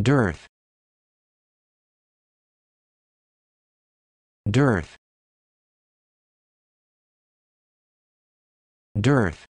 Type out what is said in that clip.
dearth. Dearth. Dearth.